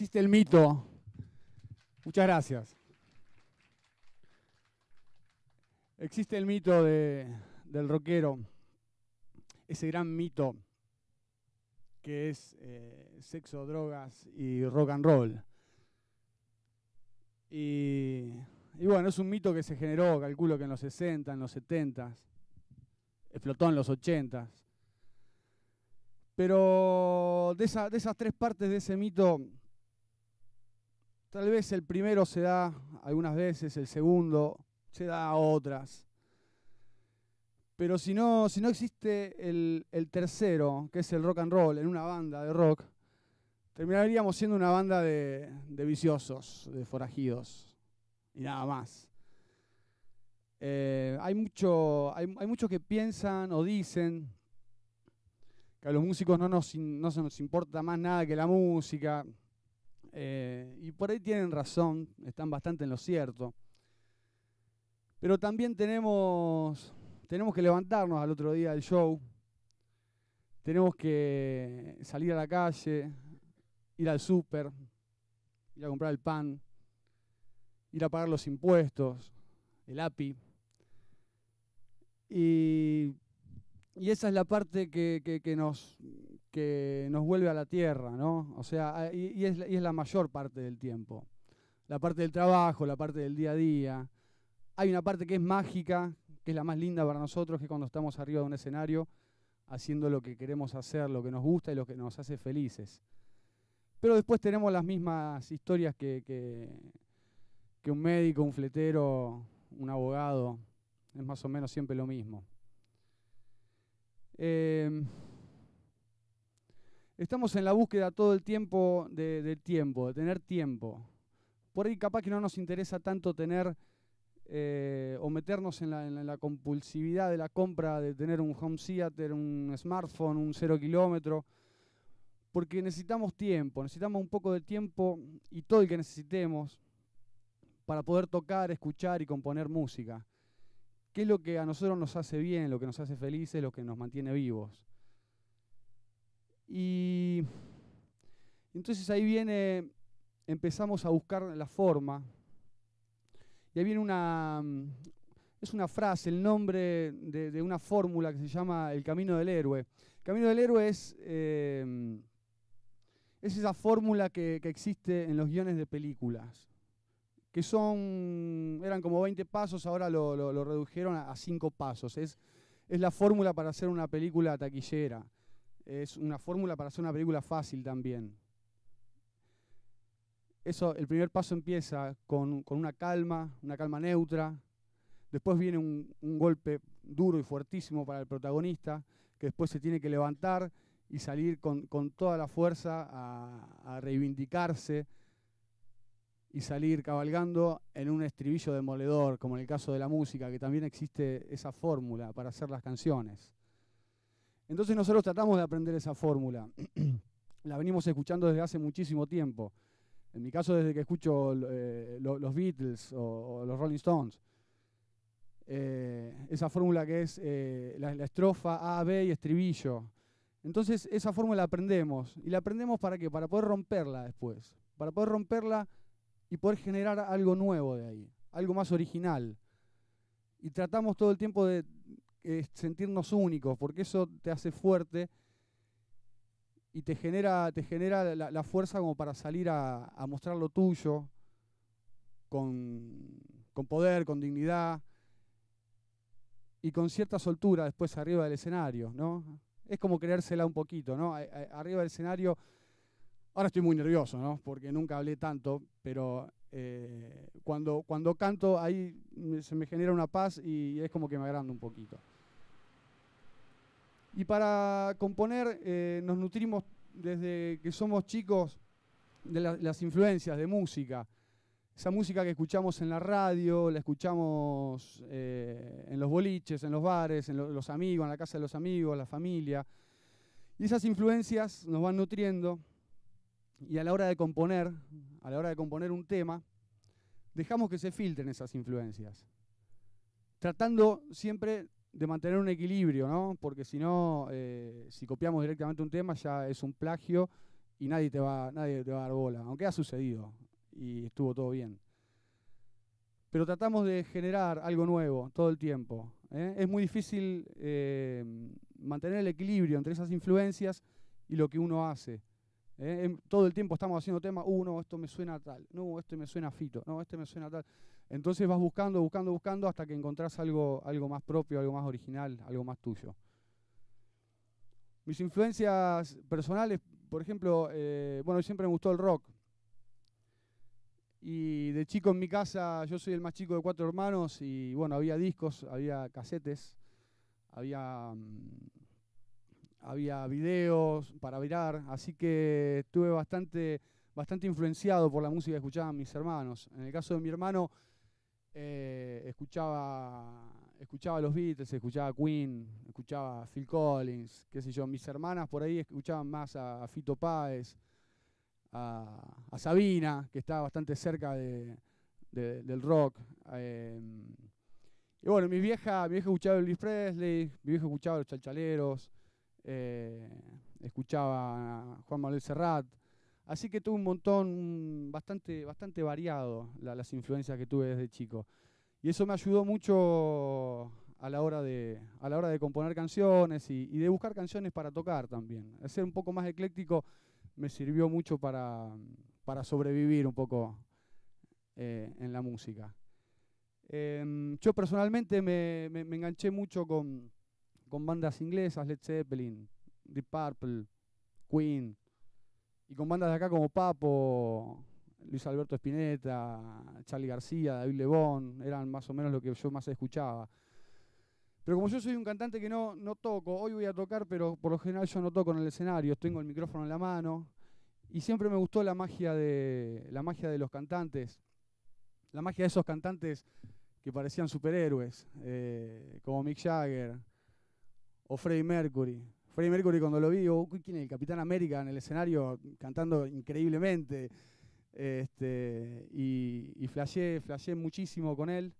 Existe el mito. Muchas gracias. Existe el mito del rockero, ese gran mito que es eh, sexo, drogas y rock and roll. Y, bueno, es un mito que se generó, calculo que en los 60, en los 70, explotó en los 80. Pero de, esa, de esas tres partes de ese mito, tal vez el primero se da algunas veces, el segundo se da otras. Pero si no, si no existe el, tercero, que es el rock and roll, en una banda de rock, terminaríamos siendo una banda de, viciosos, de forajidos, y nada más. Eh, hay, mucho, hay, muchos que piensan o dicen que a los músicos no nos, no nos importa más nada que la música, eh, y por ahí tienen razón, están bastante en lo cierto. Pero también tenemos tenemos que levantarnos al otro día del show, tenemos que salir a la calle, ir al súper, ir a comprar el pan, ir a pagar los impuestos, el API. Y, esa es la parte que, nos, que nos vuelve a la tierra, ¿no? O sea, y, es, es la mayor parte del tiempo. La parte del trabajo, la parte del día a día. Hay una parte que es mágica, que es la más linda para nosotros, que cuando estamos arriba de un escenario haciendo lo que queremos hacer, lo que nos gusta y lo que nos hace felices. Pero después tenemos las mismas historias que, que, un médico, un fletero, un abogado, es más o menos siempre lo mismo. Em, estamos en la búsqueda todo el tiempo del tiempo, de tener tiempo. Por ahí capaz que no nos interesa tanto tener eh, o meternos en la, compulsividad de la compra, de tener un home theater, un smartphone, un cero kilómetro, porque necesitamos tiempo, necesitamos un poco de tiempo y todo el que necesitemos para poder tocar, escuchar y componer música. ¿Qué es lo que a nosotros nos hace bien, lo que nos hace felices, lo que nos mantiene vivos? Y entonces ahí viene, empezamos a buscar la forma y ahí viene una, mm, es una frase, el nombre de, una fórmula que se llama el camino del héroe. El camino del héroe es, eh, es esa fórmula que, existe en los guiones de películas, que son, eran como 20 pasos, ahora lo, redujeron a 5 pasos. Es, es la fórmula para hacer una película taquillera. Es una fórmula para hacer una película fácil también eso, el primer paso empieza con, una calma, una calma neutra. Después viene un, golpe duro y fuertísimo para el protagonista, que después se tiene que levantar y salir con, toda la fuerza a, reivindicarse y salir cabalgando en un estribillo demoledor, como en el caso de la música, que también existe esa fórmula para hacer las canciones. Entonces nosotros tratamos de aprender esa fórmula. la venimos escuchando desde hace muchísimo tiempo. En mi caso, desde que escucho eh, los Beatles o, los Rolling Stones. Eh, esa fórmula que es eh, la, estrofa A, B y estribillo. Entonces, esa fórmula la aprendemos. ¿Y la aprendemos para qué? Para poder romperla después. Para poder romperla y poder generar algo nuevo de ahí. Algo más original. Y tratamos todo el tiempo de sentirnos únicos, porque eso te hace fuerte y te genera, te genera la, fuerza como para salir a, mostrar lo tuyo con, poder, con dignidad y con cierta soltura después arriba del escenario, ¿no? Es como creérsela un poquito, ¿no? Arriba del escenario, ahora estoy muy nervioso, ¿no? Porque nunca hablé tanto, pero eh, cuando, cuando canto ahí se me genera una paz y es como que me agranda un poquito. Y para componer eh, nos nutrimos desde que somos chicos de las influencias de música. Esa música que escuchamos en la radio, la escuchamos eh, en los boliches, en los bares, en los amigos, en la casa de los amigos, la familia. Y esas influencias nos van nutriendo y a la hora de componer, a la hora de componer un tema, dejamos que se filtren esas influencias. Tratando siempre de mantener un equilibrio, ¿no? Porque si no, eh, si copiamos directamente un tema ya es un plagio y nadie te, va, nadie te va a dar bola, aunque ha sucedido y estuvo todo bien. Pero tratamos de generar algo nuevo todo el tiempo. ¿eh? Es muy difícil eh, mantener el equilibrio entre esas influencias y lo que uno hace. ¿eh? Todo el tiempo estamos haciendo temas, uh, no, esto me suena tal, no, esto me suena fito, no, este me suena tal. Entonces vas buscando, buscando, buscando hasta que encontrás algo, algo más propio, algo más original, algo más tuyo. Mis influencias personales, por ejemplo, eh, bueno, siempre me gustó el rock. Y de chico en mi casa, yo soy el más chico de cuatro hermanos y bueno, había discos, había casetes, había, mm, había videos para virar, así que estuve bastante, bastante influenciado por la música que escuchaban mis hermanos. En el caso de mi hermano, eh, escuchaba, escuchaba los Beatles, escuchaba Queen, escuchaba Phil Collins, qué sé yo. Mis hermanas por ahí escuchaban más a, Fito Páez, a, Sabina, que estaba bastante cerca del rock. Em, y bueno, mi vieja, mi vieja escuchaba Elvis Presley, mi vieja escuchaba los chalchaleros, eh, escuchaba a Juan Manuel Serrat. Así que tuve un montón, bastante, bastante variado las influencias que tuve desde chico. Y eso me ayudó mucho a la hora de, a la hora de componer canciones y, de buscar canciones para tocar también. ser un poco más ecléctico me sirvió mucho para, para sobrevivir un poco eh, en la música. Em, yo personalmente me, me, me enganché mucho con, con bandas inglesas, Led Zeppelin, Deep Purple, Queen, y con bandas de acá como Papo, Luis Alberto Spinetta, Charlie García, David Lebón, eran más o menos lo que yo más escuchaba. Pero como yo soy un cantante que no, no toco, hoy voy a tocar, pero por lo general yo no toco en el escenario, tengo el micrófono en la mano. Y siempre me gustó la magia de, la magia de los cantantes, la magia de esos cantantes que parecían superhéroes, eh, como Mick Jagger o Freddie Mercury. Freddie Mercury cuando lo vi, digo, ¿quién es el Capitán América en el escenario cantando increíblemente? Este, y y flashé, muchísimo con él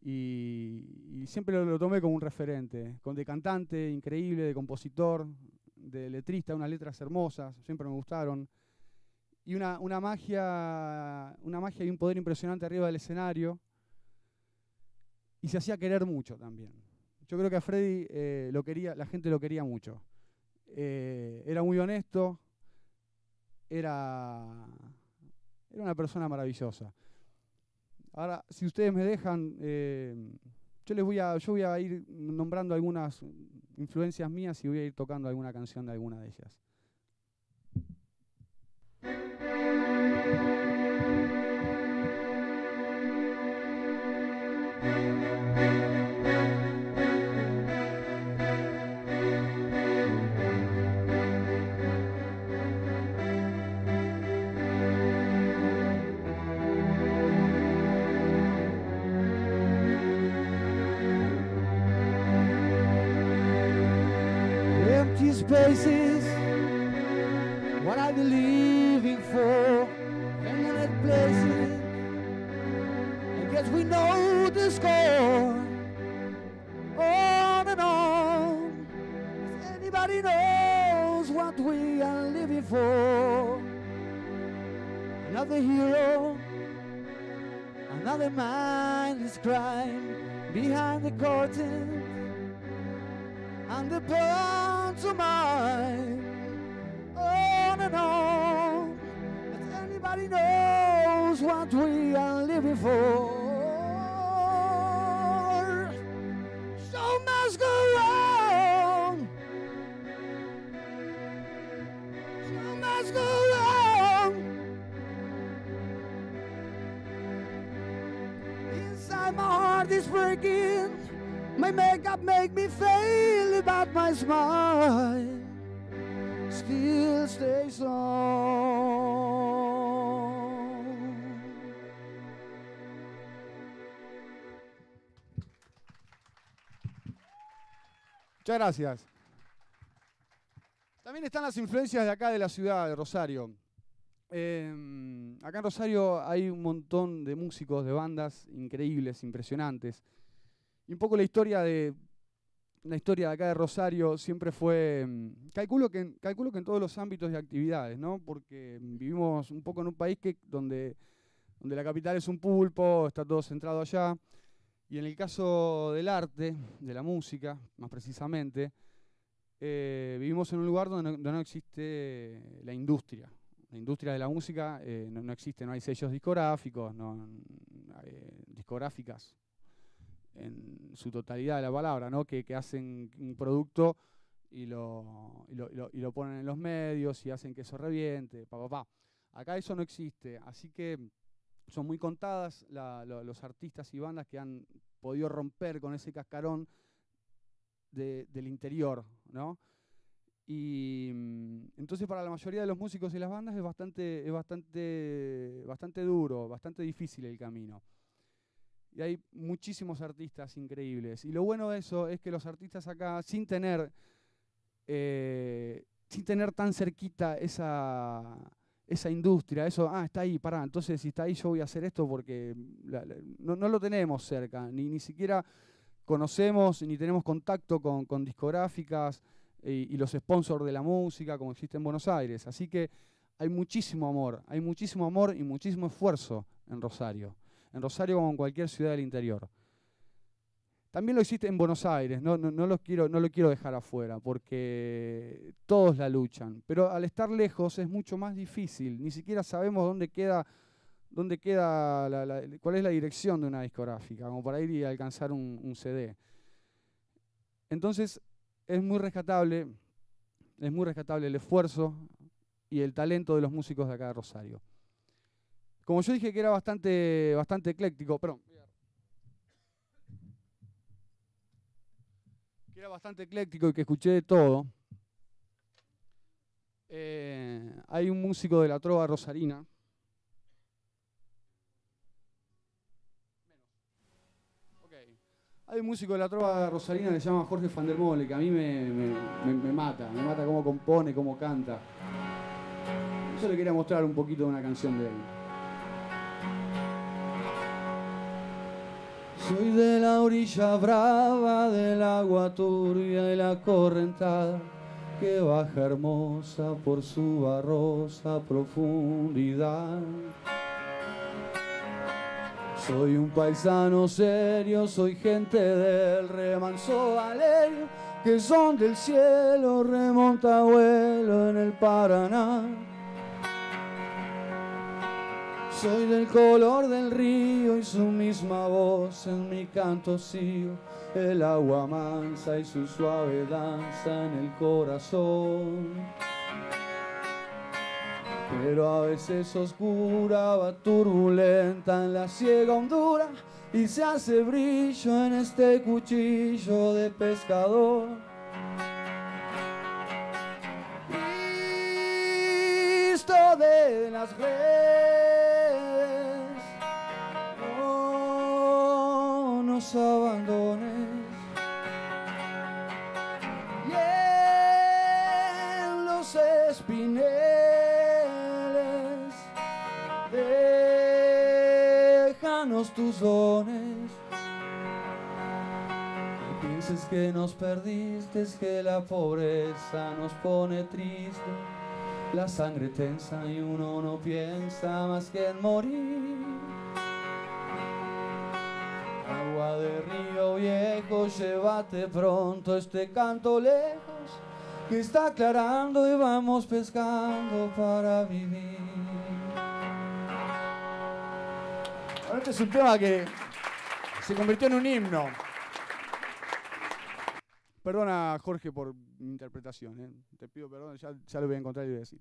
y, siempre lo, tomé como un referente, con de cantante increíble, de compositor, de letrista, unas letras hermosas, siempre me gustaron. Y una, magia, una magia y un poder impresionante arriba del escenario. Y se hacía querer mucho también. Yo creo que a Freddy eh, lo quería, la gente lo quería mucho. Eh, era muy honesto, era, era una persona maravillosa. Ahora, si ustedes me dejan, eh, yo les voy a, yo voy a ir nombrando algunas influencias mías y voy a ir tocando alguna canción de alguna de ellas. Spaces. What are you leaving for? Infinite places. I guess we know the score. On and on. If anybody knows what we are living for. Another hero. Another mindless crime behind the curtain and the pantomime on and on. If anybody knows what we are living for, show must go on. Show must go on. Inside my heart is breaking. My makeup make me fail, but my smile still stays on. Muchas gracias. También están las influencias de acá de la ciudad de Rosario. Eh, acá en Rosario hay un montón de músicos, de bandas increíbles, impresionantes. Y un poco la historia de, la historia de acá de Rosario siempre fue, mm, calculo que, calculo que en todos los ámbitos de actividades, ¿no? Porque vivimos un poco en un país que, donde, donde la capital es un pulpo, está todo centrado allá. Y en el caso del arte, de la música, más precisamente, eh, vivimos en un lugar donde no, existe la industria. La industria de la música eh, no, existe, no hay sellos discográficos, no, eh, discográficas en su totalidad de la palabra, ¿no? que, hacen un producto y lo, y lo, y, lo, ponen en los medios y hacen que eso reviente, pa, pa, pa. Acá eso no existe, así que son muy contadas los artistas y bandas que han podido romper con ese cascarón del interior, ¿no? Y mm, entonces para la mayoría de los músicos y las bandas es bastante, es bastante, bastante duro, bastante difícil el camino. Y hay muchísimos artistas increíbles. Y lo bueno de eso es que los artistas acá, sin tener, eh, sin tener tan cerquita esa, esa industria, eso, ah, está ahí, pará, entonces si está ahí yo voy a hacer esto porque no, lo tenemos cerca, ni, ni siquiera conocemos ni tenemos contacto con, discográficas y, los sponsors de la música como existe en Buenos Aires. Así que hay muchísimo amor, hay muchísimo amor y muchísimo esfuerzo en Rosario. En Rosario como en cualquier ciudad del interior. También lo existe en Buenos Aires, no, no, lo quiero, no lo quiero dejar afuera, porque todos la luchan, pero al estar lejos es mucho más difícil, ni siquiera sabemos dónde queda, dónde queda cuál es la dirección de una discográfica, como para ir y alcanzar un, CD. Entonces es muy rescatable, es muy rescatable el esfuerzo y el talento de los músicos de acá de Rosario. Como yo dije que era bastante, bastante ecléctico, perdón, que era bastante ecléctico y que escuché de todo. Eh, hay un músico de la trova rosarina. Hay un músico de la trova rosarina que se llama Jorge Van der Mole, que a mí me, mata, me mata cómo compone, cómo canta. Yo le quería mostrar un poquito de una canción de él. Soy de la orilla brava del agua turbia y la correntada que baja hermosa por su barrosa profundidad. Soy un paisano serio, soy gente del remanso valerio, que son del cielo, remonta vuelo en el Paraná. Soy del color del río y su misma voz en mi canto sigo, el agua mansa y su suave danza en el corazón. Pero a veces oscura, va turbulenta en la ciega hondura y se hace brillo en este cuchillo de pescador. Visto de las redes espineles déjanos tus dones. No pienses que nos perdiste, es que la pobreza nos pone triste. La sangre tensa y uno no piensa más que en morir de río viejo, llévate pronto este canto lejos, que está aclarando y vamos pescando para vivir. este es un tema que se convirtió en un himno. Perdona, Jorge, por mi interpretación. ¿eh? Te pido perdón, ya, ya, lo voy a encontrar y voy a decir.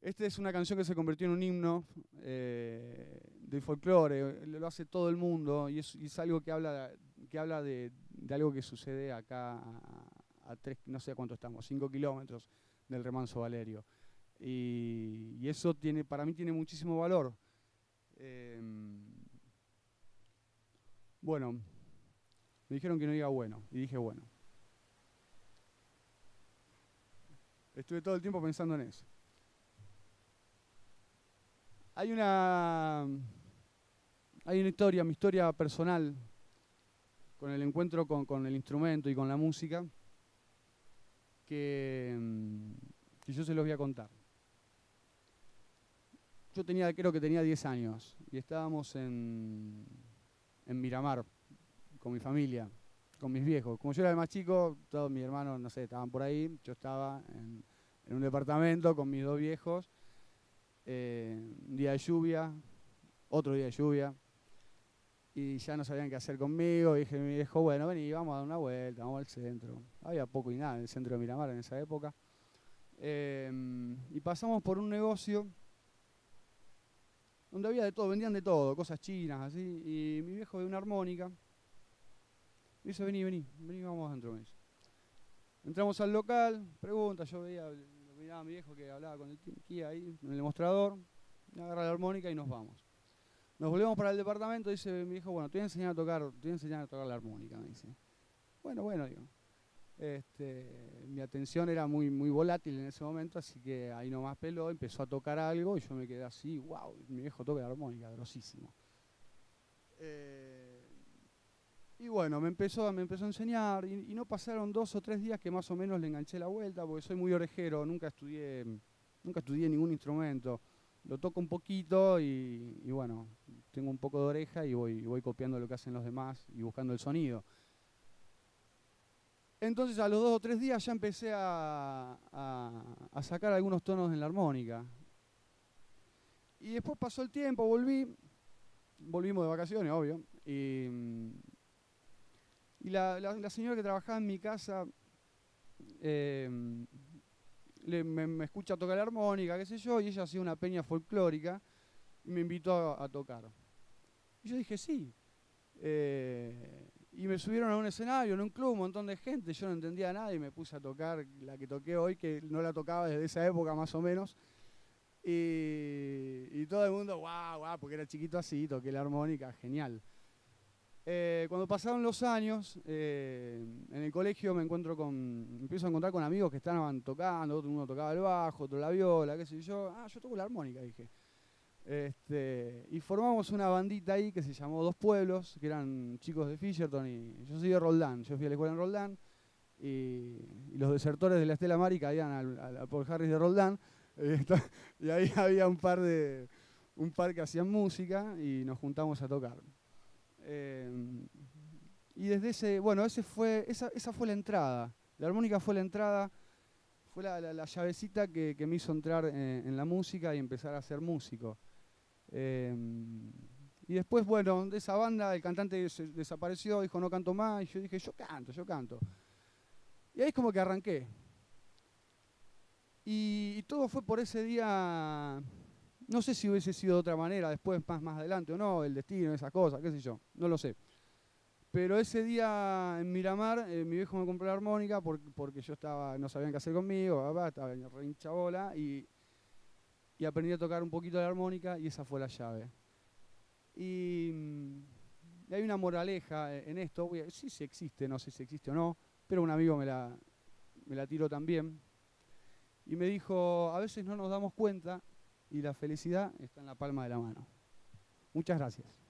Esta es una canción que se convirtió en un himno eh, del folclore, lo hace todo el mundo y es, algo que habla, que habla de, algo que sucede acá a, tres, no sé cuánto estamos, cinco kilómetros del remanso Valerio. Y, eso tiene, para mí tiene muchísimo valor. Em, bueno, me dijeron que no diga bueno y dije bueno. Estuve todo el tiempo pensando en eso. Hay una, hay una historia, mi historia personal con el encuentro con, el instrumento y con la música que, mm, que yo se los voy a contar. Yo tenía, creo que tenía 10 años y estábamos en, en Miramar con mi familia, con mis viejos. Como yo era el más chico, todos mis hermanos, no sé, estaban por ahí. Yo estaba en, un departamento con mis dos viejos. Eh, un día de lluvia, otro día de lluvia. Y ya no sabían qué hacer conmigo. Y dije mi viejo, bueno, vení, vamos a dar una vuelta, vamos al centro. Había poco y nada en el centro de Miramar en esa época. Eh, y pasamos por un negocio donde había de todo, vendían de todo, cosas chinas, así. Y mi viejo de una armónica. Me dice, vení, vení, vení, vamos adentro, me Entramos al local, pregunta, yo veía, miraba a mi viejo que hablaba con el Kia ahí, en el mostrador, agarra la armónica y nos vamos. Nos volvemos para el departamento, dice mi viejo, bueno, te voy a enseñar a tocar, te voy a enseñar a tocar la armónica, me dice. Bueno, bueno, digo. Este, mi atención era muy, muy volátil en ese momento, así que ahí nomás peló, empezó a tocar algo y yo me quedé así, wow, mi viejo toca la armónica, grosísimo. Eh, y bueno, me empezó, me empezó a enseñar y, no pasaron dos o tres días que más o menos le enganché la vuelta, porque soy muy orejero, nunca estudié, nunca estudié ningún instrumento. Lo toco un poquito y, bueno, tengo un poco de oreja y voy, copiando lo que hacen los demás y buscando el sonido. Entonces a los dos o tres días ya empecé a, sacar algunos tonos en la armónica. Y después pasó el tiempo, volví, volvimos de vacaciones, obvio, y, la, señora que trabajaba en mi casa eh, me, escucha tocar la armónica, qué sé yo, y ella hacía una peña folclórica y me invitó a, tocar. Y yo dije, sí. Eh, y me subieron a un escenario, en un club, un montón de gente, yo no entendía nada y me puse a tocar la que toqué hoy, que no la tocaba desde esa época más o menos. Y, todo el mundo, guau, guau, porque era chiquito así, toqué la armónica, genial. Eh, cuando pasaron los años, eh, en el colegio me encuentro con, empiezo a encontrar con amigos que estaban tocando, uno tocaba el bajo, otro la viola, qué sé yo. Ah, yo toco la armónica, dije. Este, y formamos una bandita ahí que se llamó Dos Pueblos, que eran chicos de Fisherton y yo soy de Roldán, yo fui a la escuela en Roldán y, los desertores de la Estela Mari caían al, Paul Harris de Roldán y ahí había un par de un par que hacían música y nos juntamos a tocar. Eh, y desde ese, bueno, ese fue, esa, esa, fue la entrada. La armónica fue la entrada, fue la, llavecita que, me hizo entrar en la música y empezar a ser músico. Em, y después, bueno, de esa banda el cantante desapareció, dijo no canto más, y yo dije, yo canto, yo canto. Y ahí es como que arranqué. Y, todo fue por ese día, no sé si hubiese sido de otra manera, después más, más adelante o no, el destino, esas cosas, qué sé yo, no lo sé. Pero ese día en Miramar, eh, mi viejo me compró la armónica porque, yo estaba, no sabían qué hacer conmigo, estaba re hincha bola, y y aprendí a tocar un poquito la armónica y esa fue la llave. Y, hay una moraleja en esto, sí, sí existe, no sé si existe o no, pero un amigo me la, me la tiró también. Y me dijo, a veces no nos damos cuenta y la felicidad está en la palma de la mano. Muchas gracias.